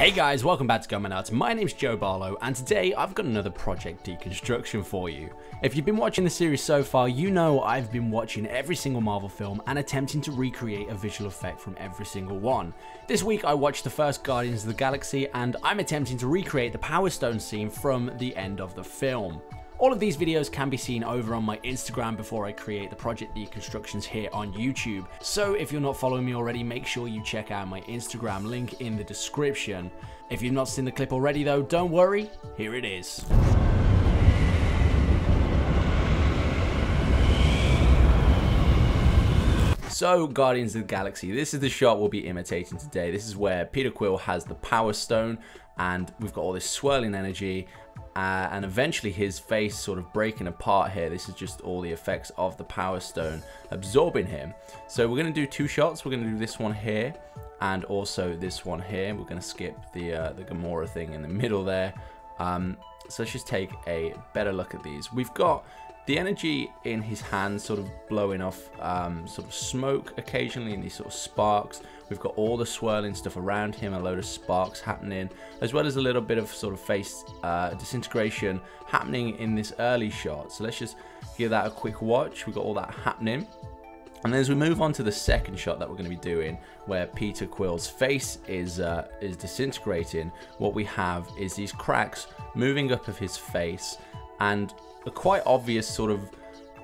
Hey guys, welcome back to Goatman Arts. My name's Joe Barlow, and today I've got another project deconstruction for you. If you've been watching the series so far, you know I've been watching every single Marvel film and attempting to recreate a visual effect from every single one. This week I watched the first Guardians of the Galaxy, and I'm attempting to recreate the Power Stone scene from the end of the film. All of these videos can be seen over on my Instagram before I create the project deconstructions here on YouTube. So if you're not following me already, make sure you check out my Instagram link in the description. If you've not seen the clip already though, don't worry, here it is. So, Guardians of the Galaxy, this is the shot we'll be imitating today. This is where Peter Quill has the Power Stone, and we've got all this swirling energy, uh, and eventually his face sort of breaking apart here. This is just all the effects of the Power Stone absorbing him. So we're going to do two shots. We're going to do this one here and also this one here. We're going to skip the, uh, the Gamora thing in the middle there. Um, so let's just take a better look at these. We've got the energy in his hands sort of blowing off um, sort of smoke occasionally and these sort of sparks. We've got all the swirling stuff around him, a load of sparks happening, as well as a little bit of sort of face uh, disintegration happening in this early shot. So let's just give that a quick watch. We've got all that happening. And then as we move on to the second shot that we're going to be doing, where Peter Quill's face is uh, is disintegrating, what we have is these cracks moving up of his face, and a quite obvious sort of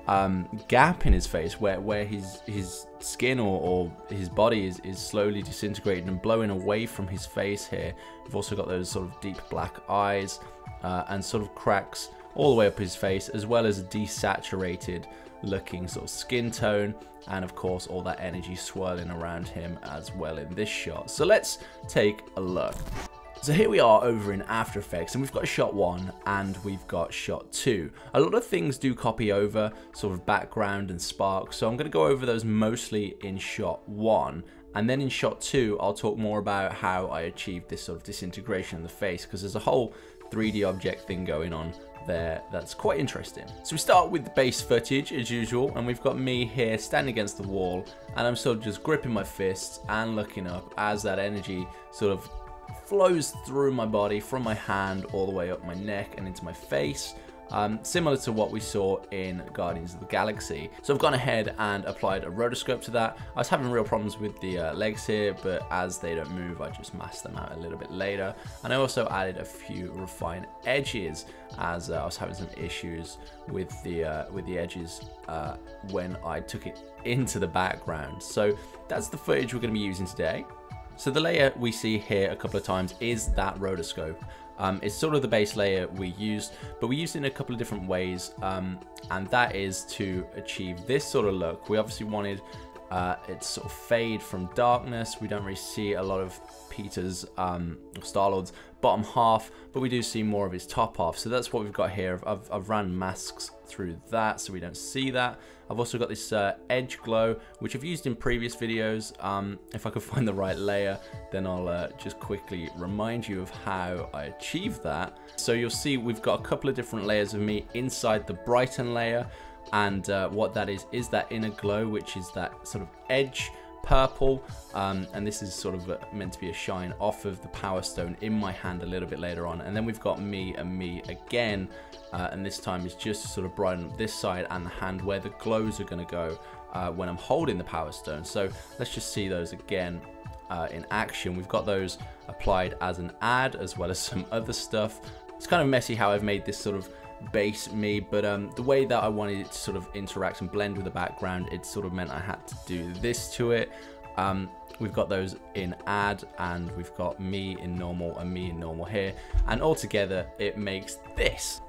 um, gap in his face where, where his his skin or, or, his body is, is slowly disintegrating and blowing away from his face here. We've also got those sort of deep black eyes uh, and sort of cracks all the way up his face as well as a desaturated looking sort of skin tone and of course all that energy swirling around him as well in this shot. So let's take a look. So here we are over in After Effects and we've got shot 1 and we've got shot 2. A lot of things do copy over, sort of background and spark, so I'm going to go over those mostly in shot 1 and then in shot 2 I'll talk more about how I achieved this sort of disintegration in the face because there's a whole 3D object thing going on there that's quite interesting. So we start with the base footage as usual and we've got me here standing against the wall and I'm sort of just gripping my fists and looking up as that energy sort of flows through my body from my hand all the way up my neck and into my face. Um, similar to what we saw in Guardians of the Galaxy. So I've gone ahead and applied a rotoscope to that. I was having real problems with the uh, legs here, but as they don't move, I just masked them out a little bit later. And I also added a few refined edges as uh, I was having some issues with the uh, with the edges uh, when I took it into the background. So that's the footage we're going to be using today. So the layer we see here a couple of times is that rotoscope. Um, it's sort of the base layer we used, but we used it in a couple of different ways, um, and that is to achieve this sort of look. We obviously wanted uh, it sort of fade from darkness. We don't really see a lot of Peter's, um, Star-Lord's bottom half, but we do see more of his top half. So that's what we've got here. I've, I've ran masks through that so we don't see that. I've also got this uh, edge glow, which I've used in previous videos. Um, if I could find the right layer, then I'll uh, just quickly remind you of how I achieved that. So you'll see we've got a couple of different layers of me inside the brighten layer. And uh, what that is, is that inner glow, which is that sort of edge purple um, and this is sort of a, meant to be a shine off of the power stone in my hand a little bit later on. And then we've got me and me again uh, and this time is just to sort of brighten up this side and the hand where the glows are going to go uh, when I'm holding the power stone. So let's just see those again uh, in action. We've got those applied as an add as well as some other stuff. It's kind of messy how I've made this sort of base me, but um, the way that I wanted it to sort of interact and blend with the background, it sort of meant I had to do this to it. Um, we've got those in add and we've got me in normal and me in normal here and all together it makes this.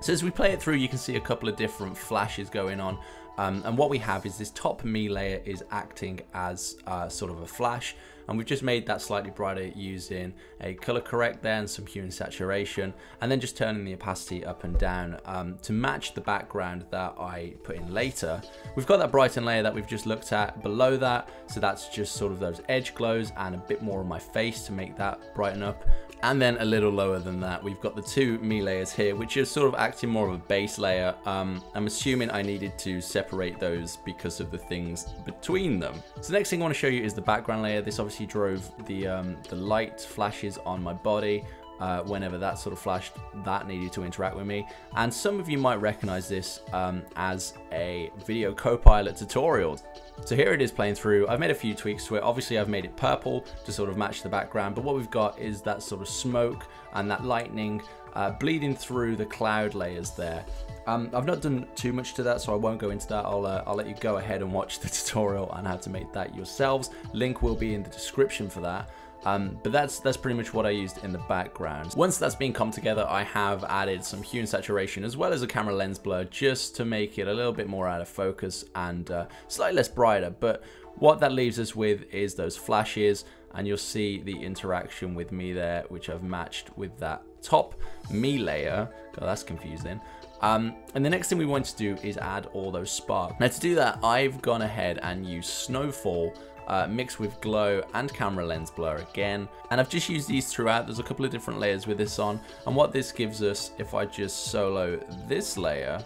So as we play it through you can see a couple of different flashes going on um, and what we have is this top me layer is acting as uh, sort of a flash. And we've just made that slightly brighter using a color correct there and some hue and saturation and then just turning the opacity up and down um, to match the background that I put in later. We've got that brighten layer that we've just looked at below that. So that's just sort of those edge glows and a bit more on my face to make that brighten up And then a little lower than that, we've got the two me layers here, which is sort of acting more of a base layer. Um, I'm assuming I needed to separate those because of the things between them. So the next thing I want to show you is the background layer. This obviously drove the, um, the light flashes on my body. Uh, whenever that sort of flashed, that needed to interact with me. And some of you might recognize this um, as a video copilot tutorial. So here it is playing through. I've made a few tweaks to it. Obviously I've made it purple to sort of match the background, but what we've got is that sort of smoke and that lightning uh, bleeding through the cloud layers there. Um, I've not done too much to that, so I won't go into that. I'll, uh, I'll let you go ahead and watch the tutorial on how to make that yourselves. Link will be in the description for that. Um, but that's that's pretty much what I used in the background. Once that's been come together, I have added some hue and saturation as well as a camera lens blur just to make it a little bit more out of focus and uh, slightly less brighter. But what that leaves us with is those flashes and you'll see the interaction with me there, which I've matched with that top me layer. God, that's confusing. Um, and the next thing we want to do is add all those sparks. Now to do that, I've gone ahead and used Snowfall uh, mixed with glow and camera lens blur again. And I've just used these throughout. There's a couple of different layers with this on. And what this gives us, if I just solo this layer,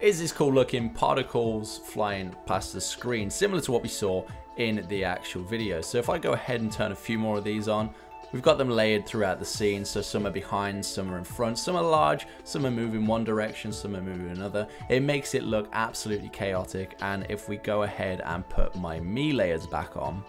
is this cool looking particles flying past the screen, similar to what we saw in the actual video. So if I go ahead and turn a few more of these on, We've got them layered throughout the scene, so some are behind, some are in front, some are large, some are moving one direction, some are moving another. It makes it look absolutely chaotic, and if we go ahead and put my me layers back on,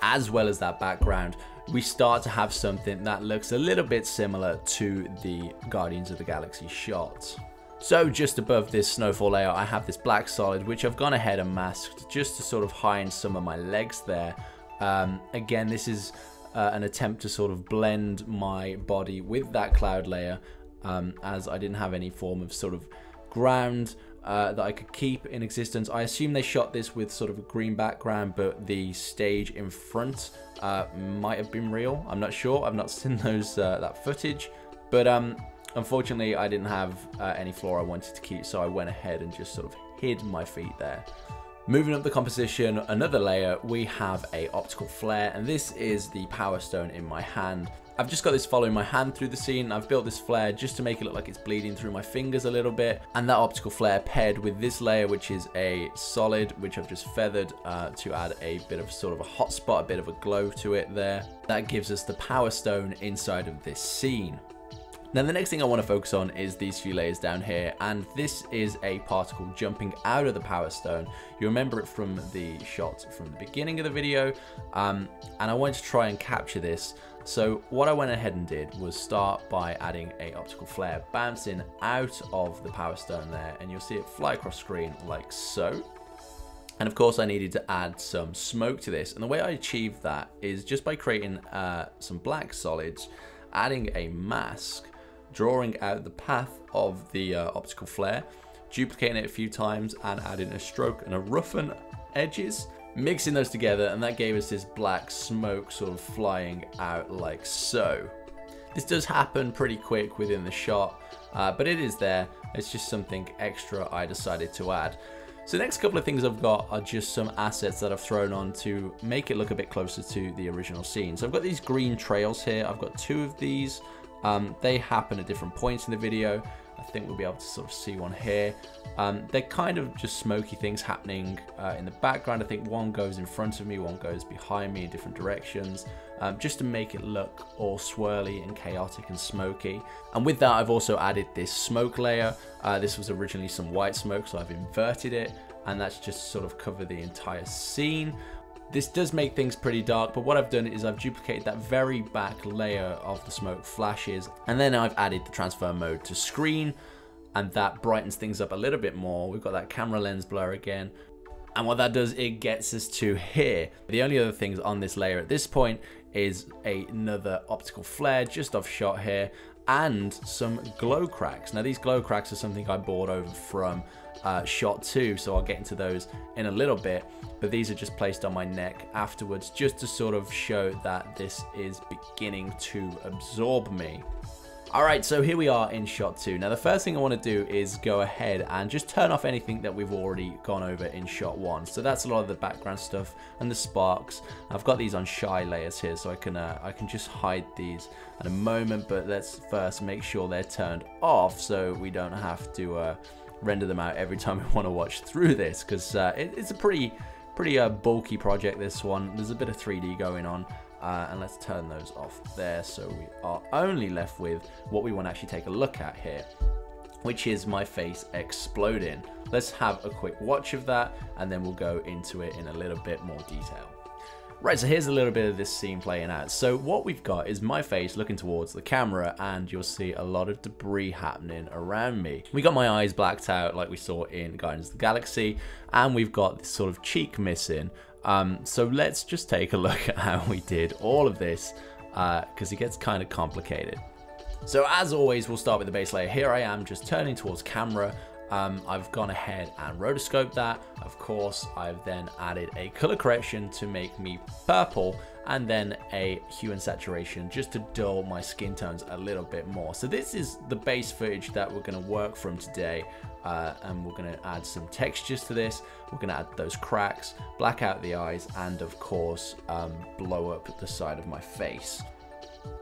as well as that background, we start to have something that looks a little bit similar to the Guardians of the Galaxy shot. So just above this snowfall layer, I have this black solid, which I've gone ahead and masked just to sort of hide some of my legs there. Um, again, this is uh, an attempt to sort of blend my body with that cloud layer um, as I didn't have any form of sort of ground uh, that I could keep in existence. I assume they shot this with sort of a green background, but the stage in front uh, might have been real. I'm not sure. I've not seen those uh, that footage, but um, unfortunately, I didn't have uh, any floor I wanted to keep, so I went ahead and just sort of hid my feet there. Moving up the composition, another layer, we have a optical flare, and this is the power stone in my hand. I've just got this following my hand through the scene. I've built this flare just to make it look like it's bleeding through my fingers a little bit. And that optical flare paired with this layer, which is a solid, which I've just feathered uh, to add a bit of sort of a hot spot, a bit of a glow to it there. That gives us the power stone inside of this scene. Now the next thing I want to focus on is these few layers down here and this is a particle jumping out of the power stone. You remember it from the shot from the beginning of the video um, and I wanted to try and capture this. So what I went ahead and did was start by adding a optical flare bouncing out of the power stone there and you'll see it fly across screen like so. And of course I needed to add some smoke to this and the way I achieved that is just by creating uh, some black solids, adding a mask drawing out the path of the uh, optical flare, duplicating it a few times and adding a stroke and a roughen edges, mixing those together and that gave us this black smoke sort of flying out like so. This does happen pretty quick within the shot, uh, but it is there. It's just something extra I decided to add. So the next couple of things I've got are just some assets that I've thrown on to make it look a bit closer to the original scene. So I've got these green trails here. I've got two of these. Um, they happen at different points in the video. I think we'll be able to sort of see one here. Um, they're kind of just smoky things happening uh, in the background. I think one goes in front of me, one goes behind me in different directions, um, just to make it look all swirly and chaotic and smoky. And with that, I've also added this smoke layer. Uh, this was originally some white smoke, so I've inverted it, and that's just sort of cover the entire scene. This does make things pretty dark, but what I've done is I've duplicated that very back layer of the smoke flashes, and then I've added the transfer mode to screen, and that brightens things up a little bit more. We've got that camera lens blur again, and what that does, it gets us to here. The only other things on this layer at this point is another optical flare just off shot here, and some glow cracks. Now these glow cracks are something I bought over from uh, shot two, so I'll get into those in a little bit. But these are just placed on my neck afterwards, just to sort of show that this is beginning to absorb me. Alright, so here we are in shot two. Now the first thing I want to do is go ahead and just turn off anything that we've already gone over in shot one. So that's a lot of the background stuff and the sparks. I've got these on shy layers here so I can uh, I can just hide these at a moment, but let's first make sure they're turned off so we don't have to uh, render them out every time we want to watch through this because uh, it, it's a pretty pretty uh, bulky project this one. There's a bit of 3D going on. Uh, and let's turn those off there so we are only left with what we want to actually take a look at here which is my face exploding let's have a quick watch of that and then we'll go into it in a little bit more detail Right, so here's a little bit of this scene playing out. So what we've got is my face looking towards the camera and you'll see a lot of debris happening around me. We got my eyes blacked out like we saw in Guardians of the Galaxy and we've got this sort of cheek missing um, so let's just take a look at how we did all of this because uh, it gets kind of complicated. So as always, we'll start with the base layer. Here I am just turning towards camera. Um, I've gone ahead and rotoscoped that. Of course, I've then added a color correction to make me purple and then a hue and saturation just to dull my skin tones a little bit more. So this is the base footage that we're gonna work from today uh, and we're gonna add some textures to this. We're gonna add those cracks, black out the eyes, and of course, um, blow up the side of my face.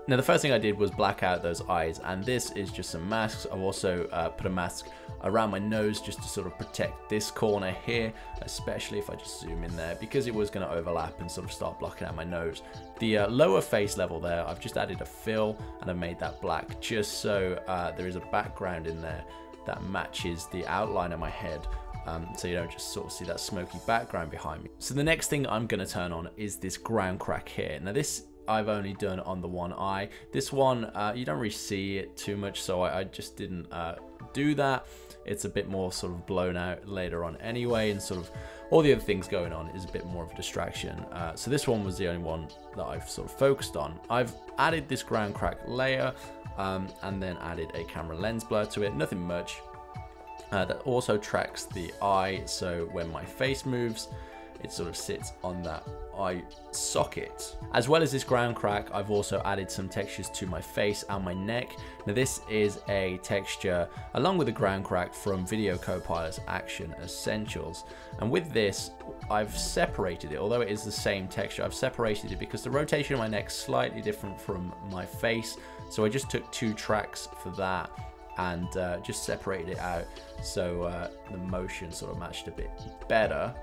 Now the first thing I did was black out those eyes and this is just some masks. I've also uh, put a mask around my nose just to sort of protect this corner here, especially if I just zoom in there because it was going to overlap and sort of start blocking out my nose. The uh, lower face level there, I've just added a fill and I've made that black just so uh, there is a background in there that matches the outline of my head. Um, so you don't just sort of see that smoky background behind me. So the next thing I'm going to turn on is this ground crack here. Now this I've only done on the one eye. This one, uh, you don't really see it too much, so I, I just didn't uh, do that. It's a bit more sort of blown out later on anyway, and sort of all the other things going on is a bit more of a distraction. Uh, so this one was the only one that I've sort of focused on. I've added this ground crack layer um, and then added a camera lens blur to it, nothing much. Uh, that also tracks the eye, so when my face moves, it sort of sits on that eye socket. As well as this ground crack, I've also added some textures to my face and my neck. Now this is a texture along with the ground crack from Video Copilot's Action Essentials. And with this, I've separated it, although it is the same texture, I've separated it because the rotation of my neck is slightly different from my face. So I just took two tracks for that and uh, just separated it out so uh, the motion sort of matched a bit better.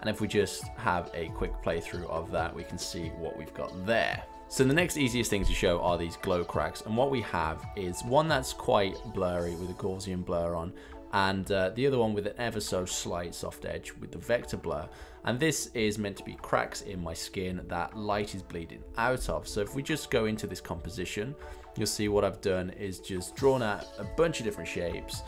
And if we just have a quick playthrough of that, we can see what we've got there. So the next easiest thing to show are these glow cracks. And what we have is one that's quite blurry with a Gaussian blur on, and uh, the other one with an ever so slight soft edge with the vector blur. And this is meant to be cracks in my skin that light is bleeding out of. So if we just go into this composition, you'll see what I've done is just drawn out a bunch of different shapes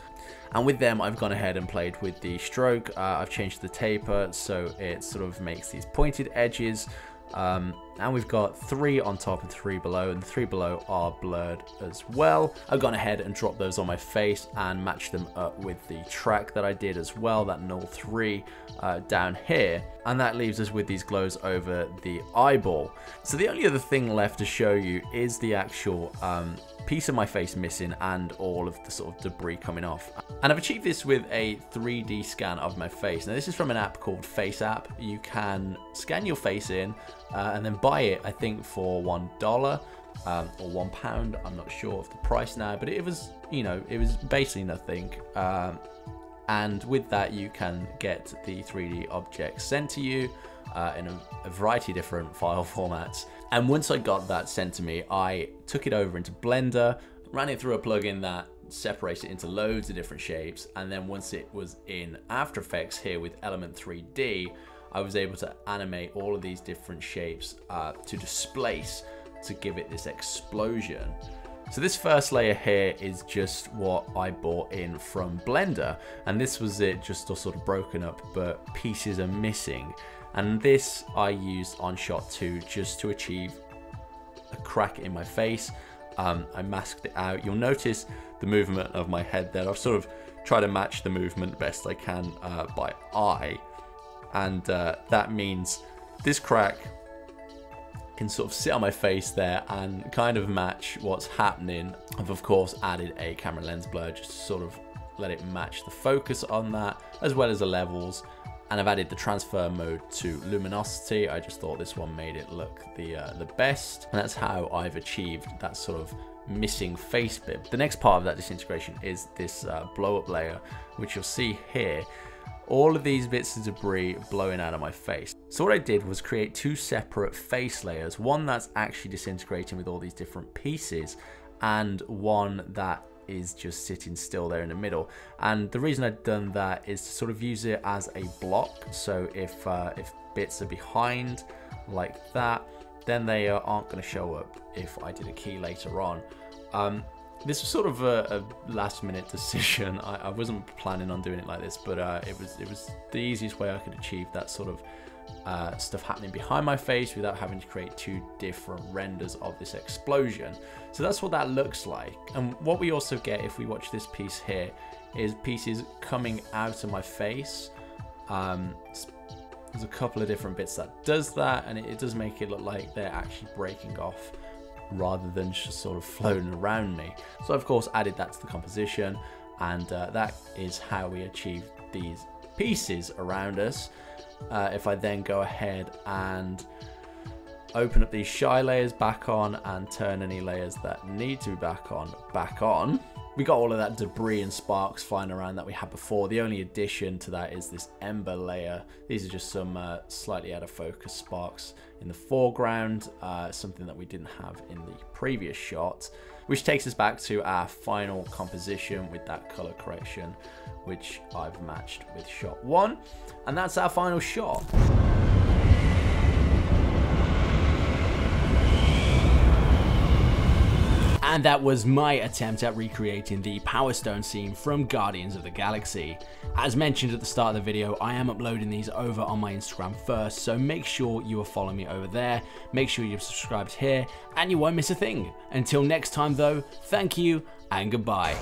and with them, I've gone ahead and played with the stroke. Uh, I've changed the taper so it sort of makes these pointed edges. Um, and we've got three on top and three below, and three below are blurred as well. I've gone ahead and dropped those on my face and matched them up with the track that I did as well, that null 3 uh, down here. And that leaves us with these glows over the eyeball. So the only other thing left to show you is the actual um, piece of my face missing and all of the sort of debris coming off. And I've achieved this with a 3D scan of my face. Now this is from an app called Face App. You can scan your face in uh, and then buy it, I think for one dollar. Um, or one pound. I'm not sure of the price now, but it was, you know, it was basically nothing. Um, and with that, you can get the 3D objects sent to you uh, in a, a, variety of different file formats. And once I got that sent to me, I took it over into Blender, ran it through a plugin that separates it into loads of different shapes. And then once it was in After Effects here with Element 3D, I was able to animate all of these different shapes uh, to displace to give it this explosion. So this first layer here is just what I bought in from Blender and this was it just all sort of broken up but pieces are missing and this I used on shot 2 just to achieve a crack in my face. Um, I masked it out. You'll notice the movement of my head there. I've sort of tried to match the movement best I can uh, by eye and uh, that means this crack can sort of sit on my face there and kind of match what's happening. I've of course added a camera lens blur just to sort of let it match the focus on that as well as the levels and I've added the transfer mode to luminosity. I just thought this one made it look the uh, the best and that's how I've achieved that sort of missing face bit. The next part of that disintegration is this uh, blow up layer which you'll see here all of these bits of debris blowing out of my face. So what I did was create two separate face layers, one that's actually disintegrating with all these different pieces and one that is just sitting still there in the middle. And the reason I've done that is to sort of use it as a block. So if, uh, if bits are behind like that, then they aren't going to show up if I did a key later on. Um, this was sort of a, a last minute decision. I, I, wasn't planning on doing it like this, but uh, it was it was the easiest way I could achieve that sort of uh, stuff happening behind my face without having to create two different renders of this explosion. So that's what that looks like. And what we also get if we watch this piece here is pieces coming out of my face. Um, there's a couple of different bits that does that and it, it does make it look like they're actually breaking off rather than just sort of floating around me. So of course added that to the composition and uh, that is how we achieve these pieces around us. Uh, if I then go ahead and open up these shy layers back on and turn any layers that need to be back on back on, we got all of that debris and sparks flying around that we had before. The only addition to that is this ember layer. These are just some uh, slightly out of focus sparks in the foreground, uh, something that we didn't have in the previous shot, which takes us back to our final composition with that color correction, which I've matched with shot one. And that's our final shot. And that was my attempt at recreating the Power Stone scene from Guardians of the Galaxy. As mentioned at the start of the video, I am uploading these over on my Instagram first, so make sure you are following me over there, make sure you're subscribed here, and you won't miss a thing. Until next time though, thank you and goodbye.